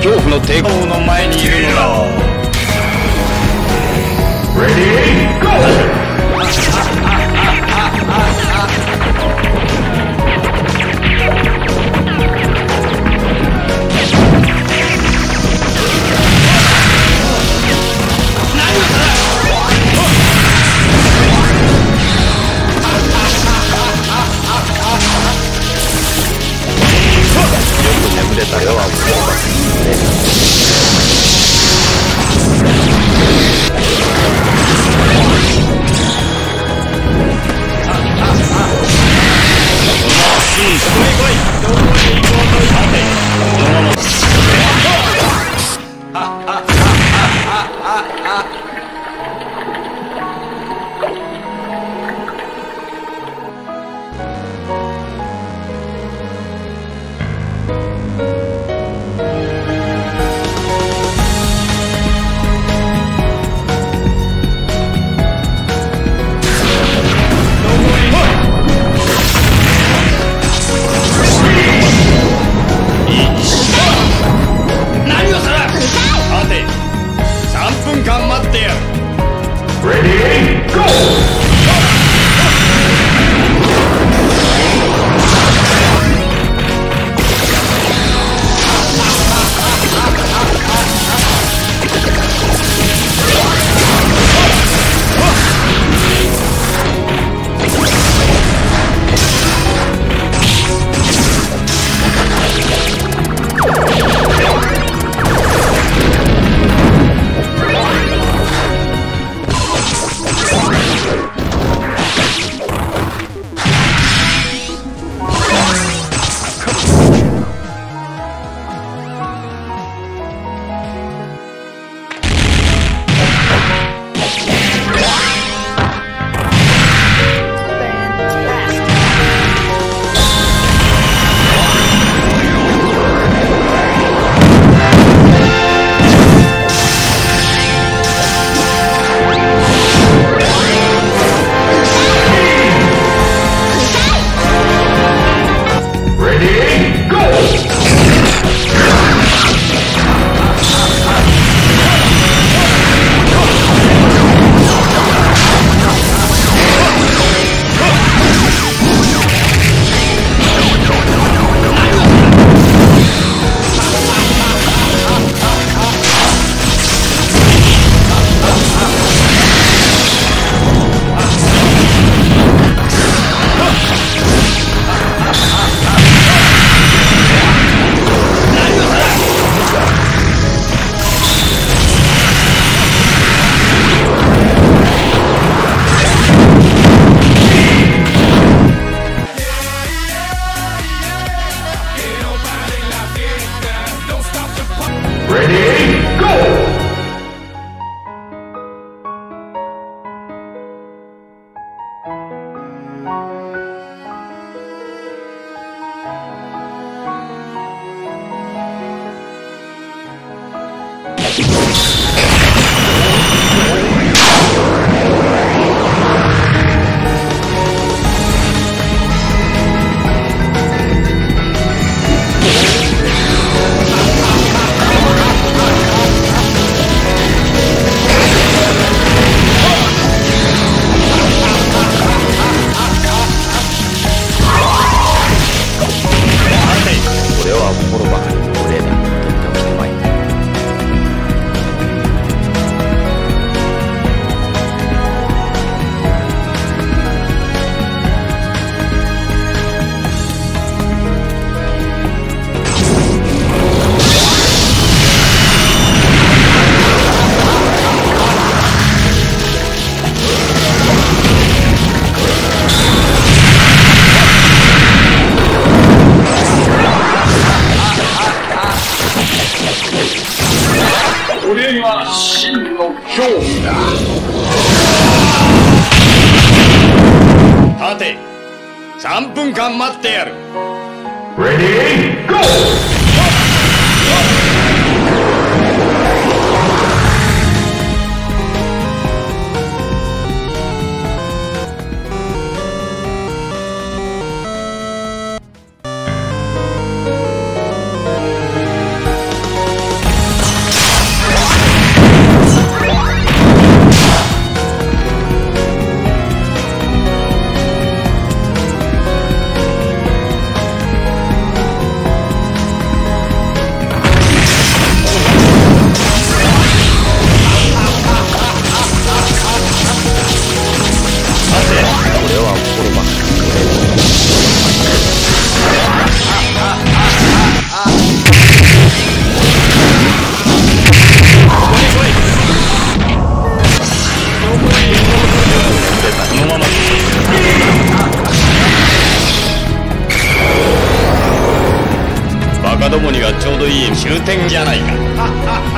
恐怖の抵抗の前にいるのだ Ready, go! Let's go. 待て。3分間待ってやる。終点じゃないか。